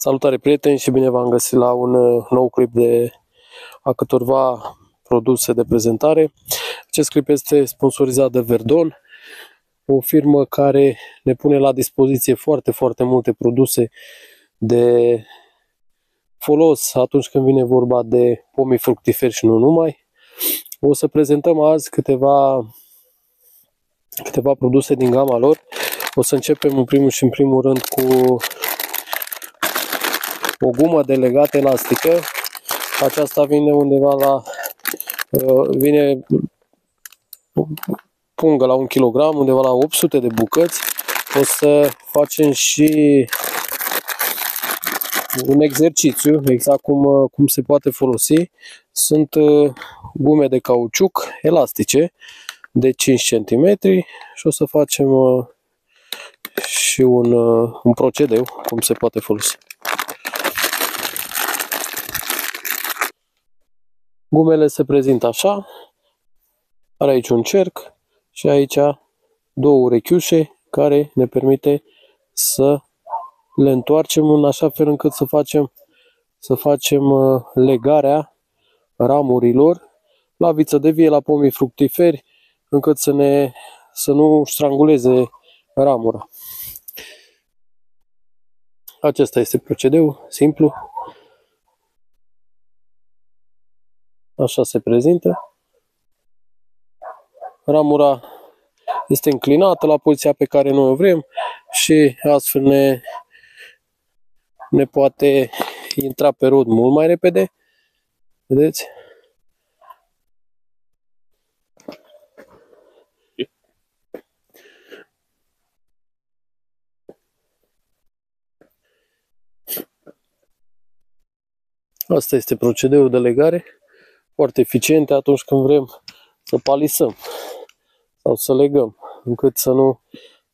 Salutare prieteni și bine v-am găsit la un uh, nou clip de a câtorva produse de prezentare. Acest clip este sponsorizat de Verdon, o firmă care ne pune la dispoziție foarte, foarte multe produse de folos atunci când vine vorba de pomii fructiferi și nu numai. O să prezentăm azi câteva, câteva produse din gama lor. O să începem în primul și în primul rând cu o gumă de legat elastică. Aceasta vine undeva la uh, vine pungă la un kilogram, undeva la 800 de bucăți. O să facem și un exercițiu, exact cum, uh, cum se poate folosi. Sunt uh, gume de cauciuc elastice de 5 cm și o să facem și un, un procedeu cum se poate folosi. Gumele se prezintă așa. Are aici un cerc și aici două urechiușe care ne permite să le întoarcem în așa fel încât să facem, să facem uh, legarea ramurilor la viță de vie, la pomii fructiferi, încât să, ne, să nu stranguleze ramura. Acesta este procedeul simplu. Așa se prezintă. Ramura este înclinată la poziția pe care noi o vrem și astfel ne, ne poate intra pe rod mult mai repede. Vedeți? Asta este procedeul de legare foarte eficiente atunci când vrem să palisăm sau să legăm, încât să nu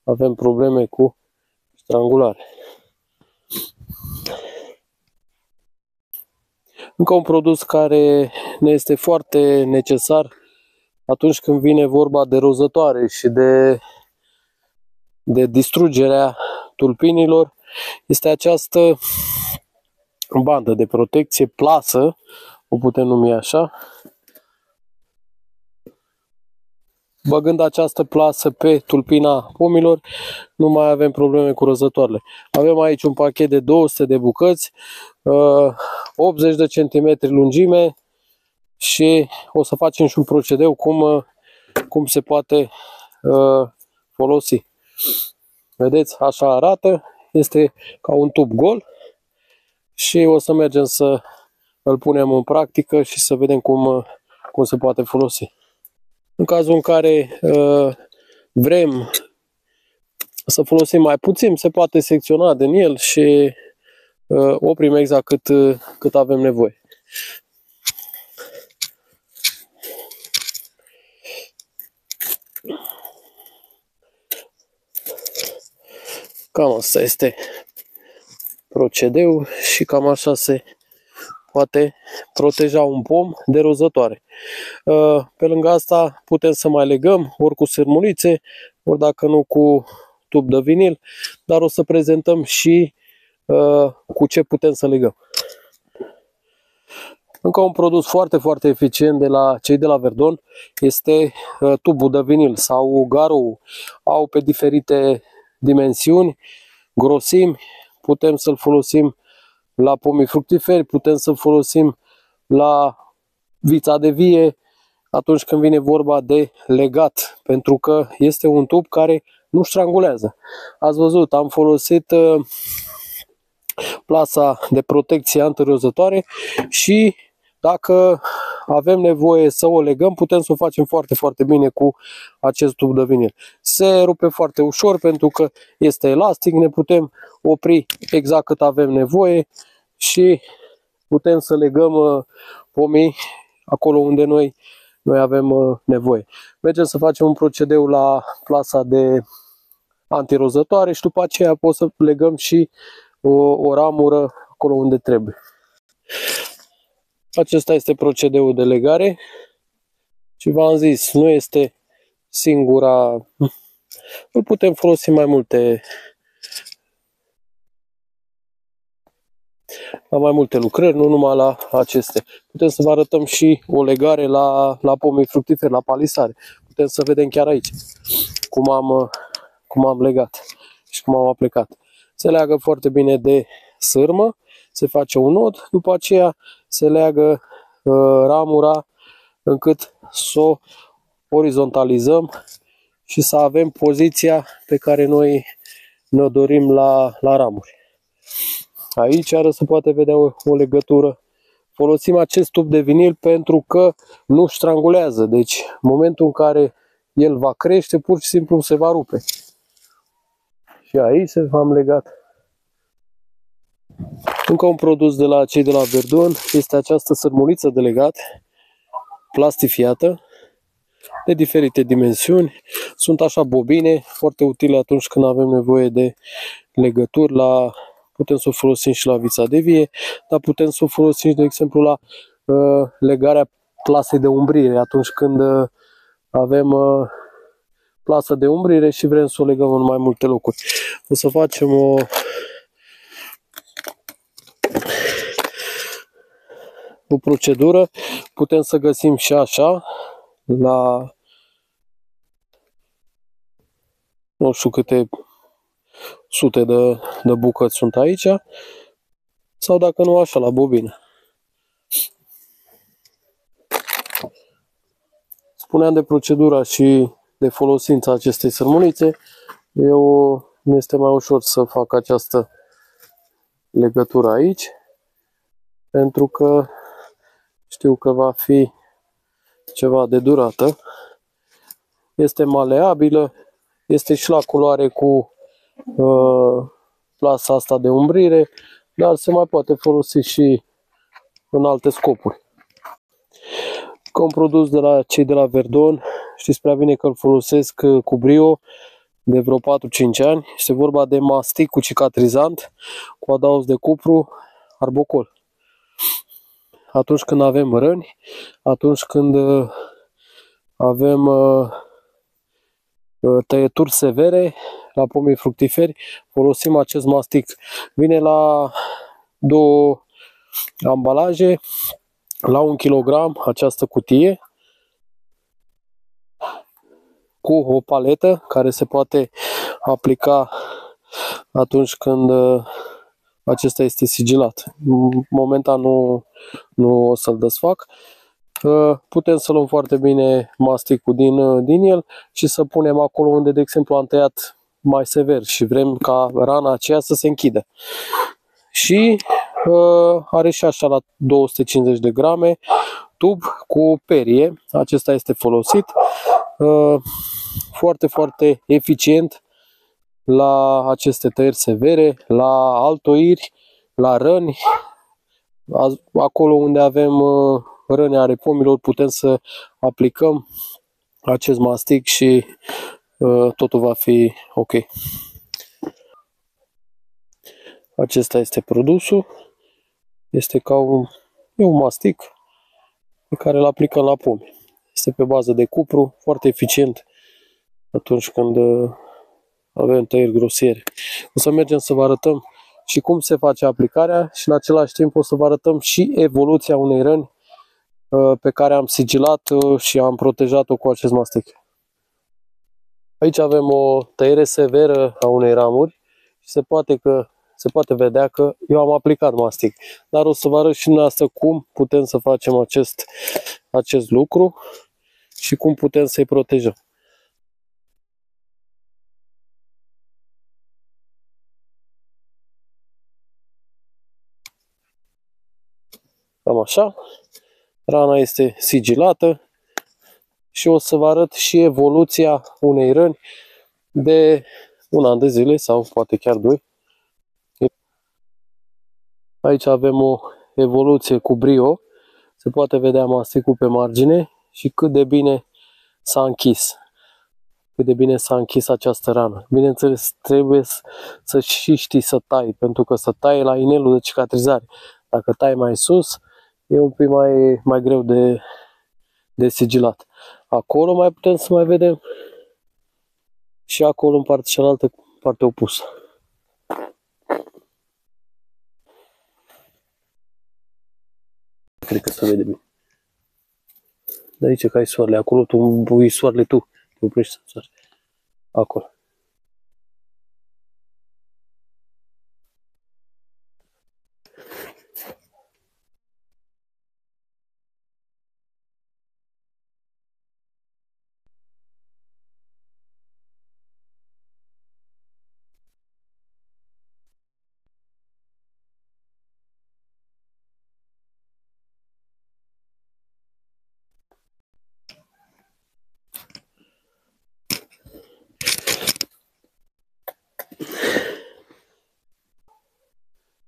avem probleme cu strangulare. Încă un produs care ne este foarte necesar atunci când vine vorba de rozătoare și de, de distrugerea tulpinilor este această bandă de protecție plasă o putem numi așa. Băgând această plasă pe tulpina pomilor, nu mai avem probleme cu răzătoarele. Avem aici un pachet de 200 de bucăți, 80 uh, de centimetri lungime și o să facem și un procedeu cum, uh, cum se poate uh, folosi. Vedeți, așa arată, este ca un tub gol și o să mergem să îl punem în practică și să vedem cum, cum se poate folosi. În cazul în care uh, vrem să folosim mai puțin, se poate secționa din el și uh, oprim exact cât, cât avem nevoie. Cam asta este procedeul și cam așa se poate proteja un pom de rozătoare. Uh, pe lângă asta putem să mai legăm ori cu sârmulițe, ori dacă nu cu tub de vinil, dar o să prezentăm și uh, cu ce putem să legăm. Încă un produs foarte, foarte eficient de la cei de la Verdon este uh, tubul de vinil sau garou. Au pe diferite dimensiuni, grosimi, putem să-l folosim la pomii fructiferi, putem să folosim la vița de vie atunci când vine vorba de legat, pentru că este un tub care nu strangulează. Ați văzut, am folosit uh, plasa de protecție antirozătoare și dacă avem nevoie să o legăm, putem să o facem foarte, foarte bine cu acest tub de vinil. Se rupe foarte ușor pentru că este elastic, ne putem opri exact cât avem nevoie și putem să legăm uh, pomii acolo unde noi, noi avem uh, nevoie. Mergem să facem un procedeu la plasa de antirozătoare și după aceea pot să legăm și o, o ramură acolo unde trebuie. Acesta este procedeul de legare și v-am zis, nu este singura, îl putem folosi mai multe la mai multe lucrări, nu numai la aceste. Putem să vă arătăm și o legare la, la pomii fructiferi, la palisare. Putem să vedem chiar aici cum am, cum am legat și cum am aplicat. Se leagă foarte bine de sârmă, se face un nod, după aceea se leagă uh, ramura încât să o orizontalizăm și să avem poziția pe care noi ne dorim la, la ramuri. Aici ară se poate vedea o, o legătură. Folosim acest tub de vinil pentru că nu strangulează. Deci, în momentul în care el va crește, pur și simplu se va rupe. Și aici se am legat. Încă un produs de la cei de la Verdun este această sărmuliță de legat plastifiată de diferite dimensiuni. Sunt așa bobine, foarte utile atunci când avem nevoie de legături la putem să o folosim și la vița de vie, dar putem să o folosim, de exemplu, la uh, legarea plasei de umbrire, atunci când uh, avem uh, plasă de umbrire și vrem să o legăm în mai multe locuri. O să facem o o procedură. Putem să găsim și așa la nu știu câte sute de, de bucăți sunt aici sau dacă nu așa la bobină. Spuneam de procedura și de folosința acestei sărmunițe. Eu mi este mai ușor să fac această legătură aici pentru că știu că va fi ceva de durată. Este maleabilă, este și la culoare cu uh, plasa asta de umbrire, dar se mai poate folosi și în alte scopuri. Ca un produs de la cei de la Verdon, știți prea bine că îl folosesc uh, cu brio de vreo 4-5 ani. Este vorba de mastic cu cicatrizant, cu adaos de cupru, arbocol. Atunci când avem răni, atunci când uh, avem uh, tăieturi severe la pomii fructiferi, folosim acest mastic. Vine la două ambalaje, la un kilogram această cutie, cu o paletă care se poate aplica atunci când uh, acesta este sigilat. Momentan nu, nu o să-l desfac. Uh, putem să luăm foarte bine masticul din, uh, din el și să punem acolo unde, de exemplu, am tăiat mai sever și vrem ca rana aceea să se închidă. Și uh, are și așa la 250 de grame tub cu perie. Acesta este folosit. Uh, foarte, foarte eficient la aceste tăieri severe, la altoiri, la răni. Acolo unde avem uh, răni ale pomilor putem să aplicăm acest mastic și uh, totul va fi ok. Acesta este produsul. Este ca un, e un mastic pe care îl aplicăm la pomi. Este pe bază de cupru, foarte eficient atunci când uh, avem tăieri grosiere. O să mergem să vă arătăm și cum se face aplicarea și în același timp o să vă arătăm și evoluția unei răni uh, pe care am sigilat uh, și am protejat-o cu acest mastic. Aici avem o tăiere severă a unei ramuri și se poate, că, se poate vedea că eu am aplicat mastic. Dar o să vă arăt și dumneavoastră cum putem să facem acest, acest lucru și cum putem să-i protejăm. Cam așa. Rana este sigilată și o să vă arăt și evoluția unei răni de un an de zile sau poate chiar doi. Aici avem o evoluție cu brio. Se poate vedea masticul pe margine și cât de bine s-a închis. Cât de bine s-a închis această rană. Bineînțeles, trebuie să și știi să tai, pentru că să tai la inelul de cicatrizare. Dacă tai mai sus, e un pic mai, mai greu de, de sigilat. Acolo mai putem să mai vedem și acolo în partea cealaltă, partea opusă. Cred că se vede bine. De aici că ai soarele, acolo tu pui soarele tu. Te oprești să soare. Acolo.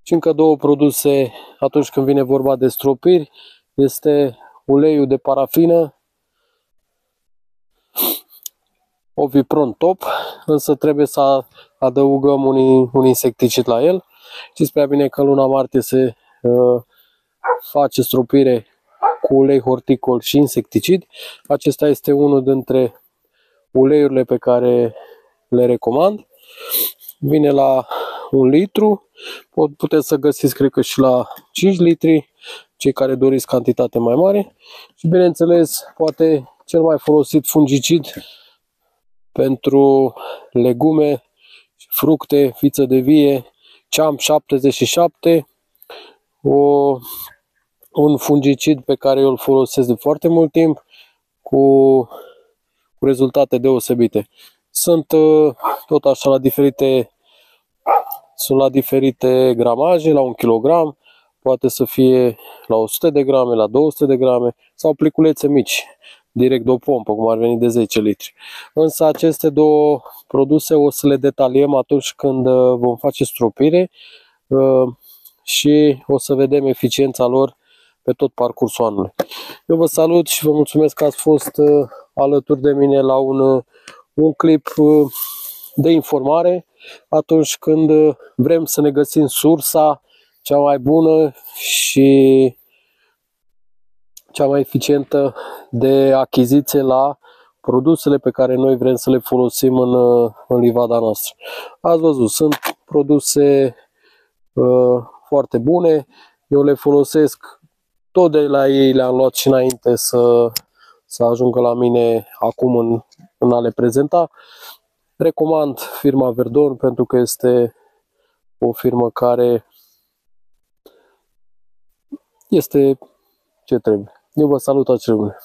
Și încă două produse atunci când vine vorba de stropiri este uleiul de parafină Ovipron Top, însă trebuie să adăugăm un, un insecticid la el. Știți prea bine că în luna martie se uh, face stropire cu ulei horticol și insecticid. Acesta este unul dintre uleiurile pe care le recomand. Vine la un litru, puteți să găsiți cred că și la 5 litri, cei care doriți cantitate mai mare. Și bineînțeles, poate cel mai folosit fungicid pentru legume, fructe, fiță de vie, ceam 77, o, un fungicid pe care eu îl folosesc de foarte mult timp, cu, cu rezultate deosebite. Sunt uh, tot așa la diferite sunt la diferite gramaje, la un kilogram, poate să fie la 100 de grame, la 200 de grame sau pliculețe mici, direct de o pompă, cum ar veni de 10 litri. Însă aceste două produse o să le detaliem atunci când uh, vom face stropire uh, și o să vedem eficiența lor pe tot parcursul anului. Eu vă salut și vă mulțumesc că ați fost uh, alături de mine la un, un clip de informare atunci când vrem să ne găsim sursa cea mai bună și cea mai eficientă de achiziție la produsele pe care noi vrem să le folosim în, în livada noastră. Ați văzut, sunt produse uh, foarte bune, eu le folosesc tot de la ei, le-am luat și înainte să, să ajungă la mine acum în, în a le prezenta. Recomand firma Verdon pentru că este o firmă care este ce trebuie. Eu vă salut, acele